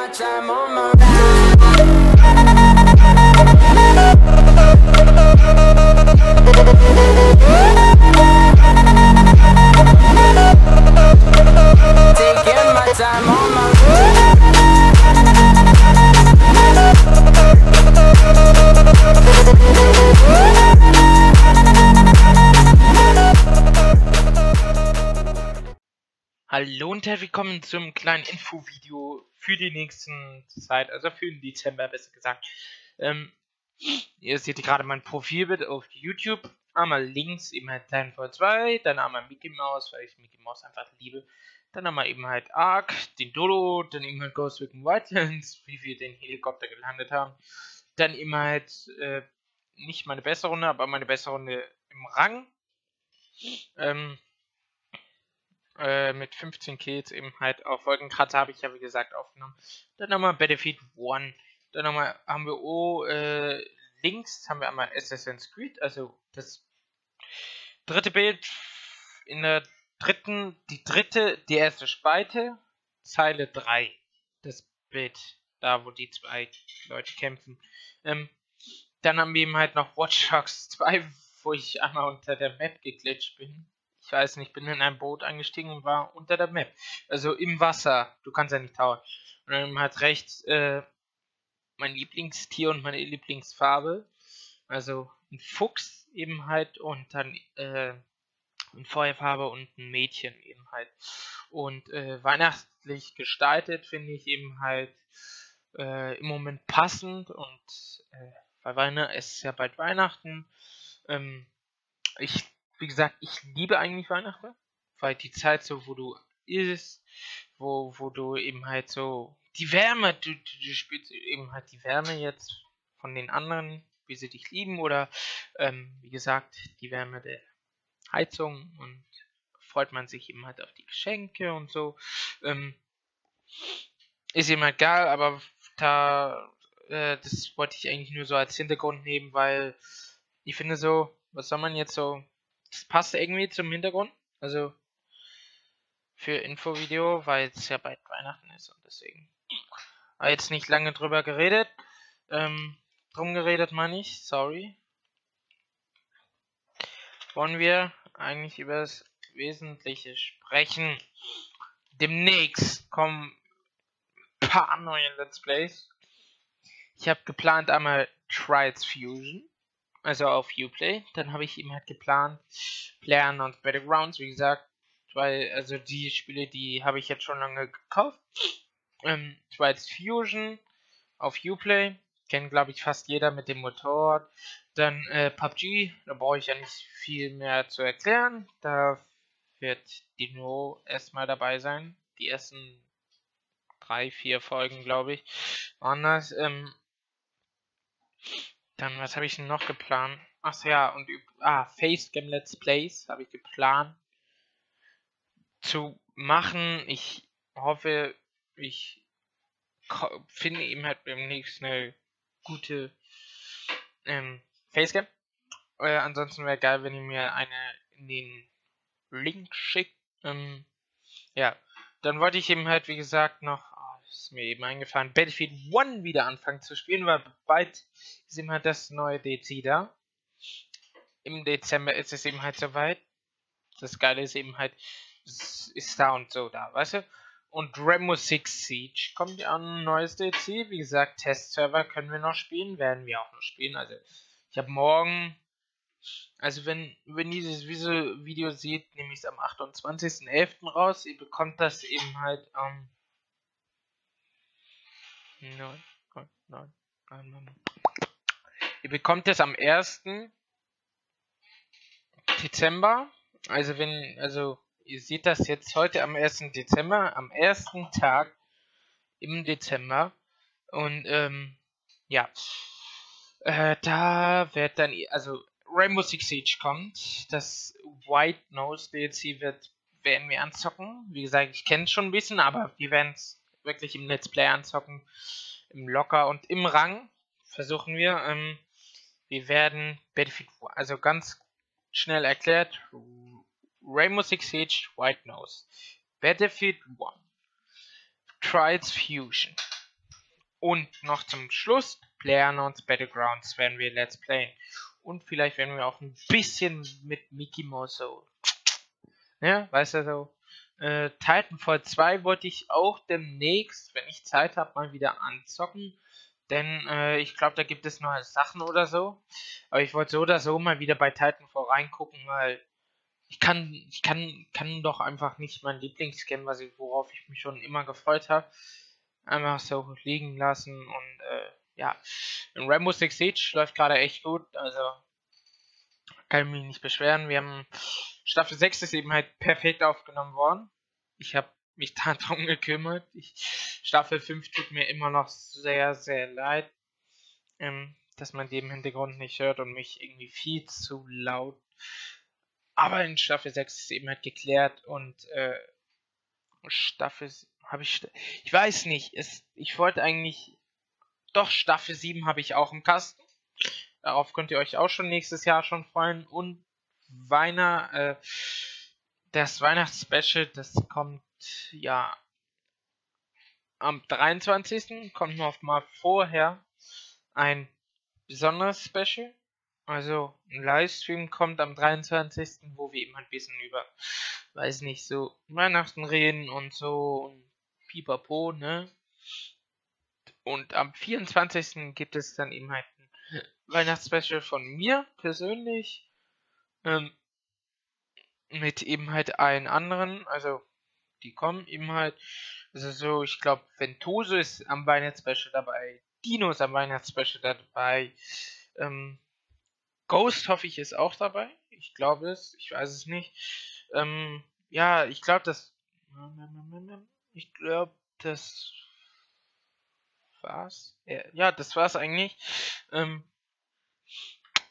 my time on my ride. Taking my time on my Hallo und herzlich willkommen zum kleinen Infovideo für die nächsten Zeit, also für den Dezember besser gesagt. Ähm, ihr seht gerade mein Profilbild auf YouTube. Einmal links eben halt Titanfall 2, dann einmal Mickey Mouse, weil ich Mickey Mouse einfach liebe. Dann einmal eben halt Ark, den Dodo, dann eben halt Ghost Recon Wildlands, wie wir den Helikopter gelandet haben. Dann eben halt äh, nicht meine beste Runde, aber meine beste Runde im Rang. Ähm, äh, mit 15 Kills eben halt auf Wolkenkratzer habe ich ja wie gesagt aufgenommen. Dann nochmal Battlefield 1. Dann nochmal haben wir oh, äh, links haben wir einmal Assassin's Creed, also das dritte Bild in der dritten, die dritte, die erste Spalte, Zeile 3. Das Bild, da wo die zwei Leute kämpfen. Ähm, dann haben wir eben halt noch Watch Dogs 2, wo ich einmal unter der Map geglitscht bin. Ich weiß nicht, bin in ein Boot eingestiegen und war unter der Map. Also im Wasser. Du kannst ja nicht tauchen. Und dann hat rechts äh, mein Lieblingstier und meine Lieblingsfarbe. Also ein Fuchs eben halt und dann äh, eine Feuerfarbe und ein Mädchen eben halt. Und äh, weihnachtlich gestaltet finde ich eben halt äh, im Moment passend und äh, weil Weihnachten, ist ja bald Weihnachten. Ähm, ich wie gesagt, ich liebe eigentlich Weihnachten, weil die Zeit so, wo du isst, wo, wo du eben halt so die Wärme, du, du, du spürst eben halt die Wärme jetzt von den anderen, wie sie dich lieben oder ähm, wie gesagt, die Wärme der Heizung und freut man sich eben halt auf die Geschenke und so. Ähm, ist ihm halt geil, aber da, äh, das wollte ich eigentlich nur so als Hintergrund nehmen, weil ich finde so, was soll man jetzt so das passt irgendwie zum Hintergrund. Also für Infovideo, weil es ja bald Weihnachten ist und deswegen. Aber jetzt nicht lange drüber geredet. Ähm, drum geredet meine ich, sorry. Wollen wir eigentlich über das Wesentliche sprechen. Demnächst kommen ein paar neue Let's Plays. Ich habe geplant einmal Trials Fusion also auf Uplay. Dann habe ich ihm halt geplant, Player und Battlegrounds, wie gesagt, weil, also die Spiele, die habe ich jetzt schon lange gekauft. Ähm, Trials Fusion auf Uplay, kennt glaube ich fast jeder mit dem Motorrad. Dann äh, PUBG, da brauche ich ja nicht viel mehr zu erklären. Da wird Dino erstmal dabei sein. Die ersten drei, vier Folgen, glaube ich, waren das. Ähm, dann, was habe ich denn noch geplant? Ach ja, und ah, Facecam Let's Plays habe ich geplant zu machen. Ich hoffe, ich finde eben halt demnächst eine gute ähm, Facecam. Äh, ansonsten wäre geil, wenn ihr mir eine in den Link schickt. Ähm, ja, dann wollte ich eben halt, wie gesagt, noch ist mir eben eingefallen, Battlefield 1 wieder anfangen zu spielen, weil bald ist immer das neue DC da. Im Dezember ist es eben halt soweit. Das Geile ist eben halt, ist da und so da, weißt du? Und Rainbow Six Siege kommt ja ein neues DC. Wie gesagt, Testserver können wir noch spielen, werden wir auch noch spielen. Also, ich habe morgen, also wenn, wenn dieses Video seht, nehme ich es am 28.11. raus. Ihr bekommt das eben halt am ähm, Nein, nein, nein, nein. Ihr bekommt es am 1. Dezember. Also wenn, also ihr seht das jetzt heute am 1. Dezember, am ersten Tag im Dezember. Und ähm, ja. Äh, da wird dann, also Rainbow Six Siege kommt. Das White Nose DLC wird, werden wir anzocken. Wie gesagt, ich kenne es schon ein bisschen, aber wir werden es wirklich im Let's Play anzocken, im Locker und im Rang versuchen wir. Ähm, wir werden Battlefield, also ganz schnell erklärt, Rainbow Six Siege White Nose, Battlefield 1, Trials Fusion, Und noch zum Schluss, PlayerUnknown's Battlegrounds werden wir Let's Playen. Und vielleicht werden wir auch ein bisschen mit Mickey Mouse so. Ja, weißt du so. Äh, Titanfall 2 wollte ich auch demnächst, wenn ich Zeit habe, mal wieder anzocken. Denn äh, ich glaube, da gibt es neue Sachen oder so. Aber ich wollte so oder so mal wieder bei Titanfall reingucken, weil ich kann, ich kann, kann doch einfach nicht mein Lieblingsskin, was ich, worauf ich mich schon immer gefreut habe, einfach so liegen lassen. Und äh, ja, in Rainbow Six Siege läuft gerade echt gut. Also kann ich mich nicht beschweren. Wir haben Staffel 6 ist eben halt perfekt aufgenommen worden. Ich habe mich darum gekümmert. Ich, Staffel 5 tut mir immer noch sehr, sehr leid, ähm, dass man die im Hintergrund nicht hört und mich irgendwie viel zu laut. Aber in Staffel 6 ist eben halt geklärt und äh, Staffel habe ich. Ich weiß nicht, es, ich wollte eigentlich. Doch, Staffel 7 habe ich auch im Kasten. Darauf könnt ihr euch auch schon nächstes Jahr schon freuen. Und Weihnacht, äh, das Weihnachtsspecial, das kommt ja am 23. kommt noch mal vorher ein besonderes Special. Also ein Livestream kommt am 23. wo wir eben ein bisschen über, weiß nicht, so Weihnachten reden und so und pipapo, ne? Und am 24. gibt es dann eben halt ein Weihnachtsspecial von mir persönlich. Ähm, mit eben halt allen anderen, also die kommen eben halt. Also so, ich glaube, Ventoso ist am Weihnachtsspecial dabei, Dino ist am Weihnachtsspecial dabei, ähm, Ghost hoffe ich ist auch dabei. Ich glaube es, ich weiß es nicht. Ähm, ja, ich glaube, das. Ich glaube, das war's. Ja, das war's eigentlich. Ähm,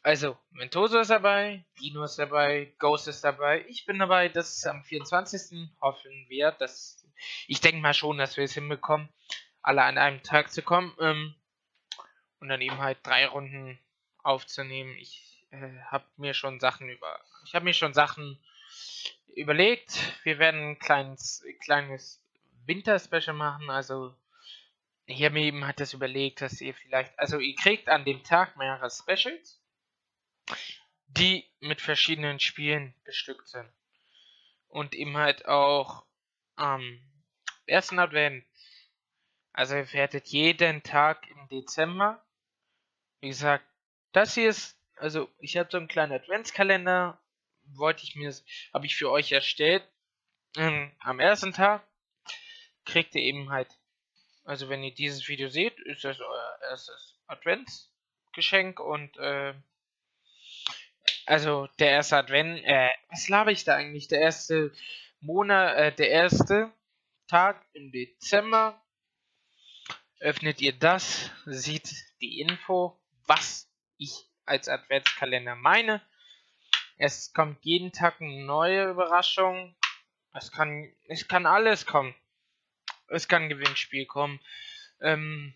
also, Mentoso ist dabei, Dino ist dabei, Ghost ist dabei, ich bin dabei, das ist am 24. hoffen wir, dass ich denke mal schon, dass wir es hinbekommen, alle an einem Tag zu kommen ähm, und dann eben halt drei Runden aufzunehmen. Ich äh, habe mir schon Sachen über, ich habe mir schon Sachen überlegt. Wir werden ein kleines, kleines Winter-Special machen, also mir eben halt das überlegt, dass ihr vielleicht, also ihr kriegt an dem Tag mehrere Specials die mit verschiedenen Spielen bestückt sind. Und eben halt auch am ersten Advent. Also ihr werdet jeden Tag im Dezember. Wie gesagt, das hier ist, also ich habe so einen kleinen Adventskalender, wollte ich mir, habe ich für euch erstellt. Ähm, am ersten Tag kriegt ihr eben halt, also wenn ihr dieses Video seht, ist das euer erstes Adventsgeschenk und äh, also der erste Advent, äh, was laber ich da eigentlich? Der erste Monat, äh, der erste Tag im Dezember öffnet ihr das, sieht die Info, was ich als Adventskalender meine. Es kommt jeden Tag eine neue Überraschung. Es kann, es kann alles kommen. Es kann ein Gewinnspiel kommen. Ähm,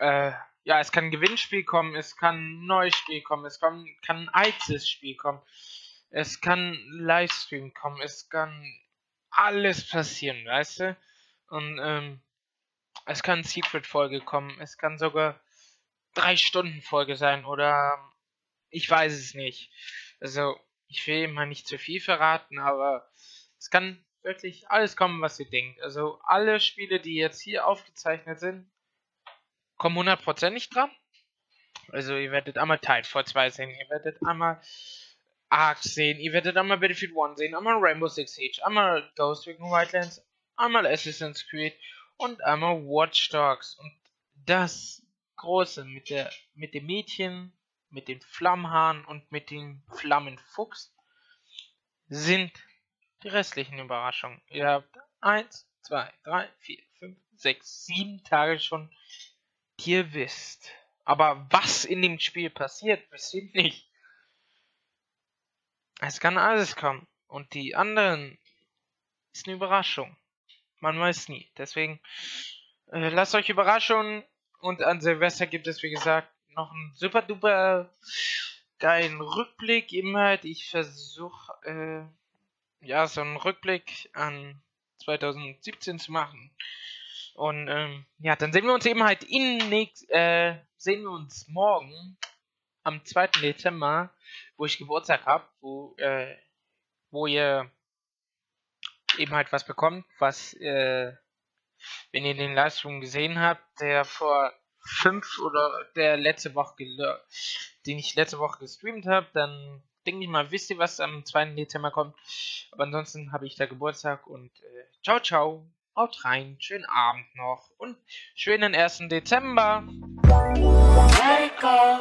äh, ja, es kann ein Gewinnspiel kommen, es kann ein neues Spiel kommen, es kann, kann ein altes Spiel kommen, es kann ein Livestream kommen, es kann alles passieren, weißt du? Und ähm, es kann Secret-Folge kommen, es kann sogar drei Stunden Folge sein oder ich weiß es nicht. Also ich will immer nicht zu viel verraten, aber es kann wirklich alles kommen, was ihr denkt. Also alle Spiele, die jetzt hier aufgezeichnet sind, kommen hundertprozentig dran. Also ihr werdet einmal Titanfall 2 sehen, ihr werdet einmal Ark sehen, ihr werdet einmal Battlefield 1 sehen, einmal Rainbow Six Siege, einmal Ghost Recon Wildlands, einmal Assassin's Creed und einmal Watch Dogs. Und das Große mit der mit dem Mädchen, mit den Flammenhahn und mit dem Flammenfuchs sind die restlichen Überraschungen. Ihr habt 1, 2, 3, 4, 5, 6, 7 Tage schon ihr wisst. Aber was in dem Spiel passiert, wisst ihr nicht. Es kann alles kommen. Und die anderen ist eine Überraschung. Man weiß nie. Deswegen äh, lasst euch überraschen. Und an Silvester gibt es, wie gesagt, noch einen super duper geilen Rückblick. Immer, ich versuche, äh, ja, so einen Rückblick an 2017 zu machen. Und ähm, ja, dann sehen wir uns eben halt in nächst, äh, sehen wir uns morgen am 2. Dezember, wo ich Geburtstag habe, wo, äh, wo ihr eben halt was bekommt, was, äh, wenn ihr den Livestream gesehen habt, der vor fünf oder der letzte Woche, den ich letzte Woche gestreamt habe, dann denke ich mal, wisst ihr, was am 2. Dezember kommt. Aber ansonsten habe ich da Geburtstag und äh, ciao, ciao. Haut rein, schönen Abend noch und schönen 1. Dezember. Let it go,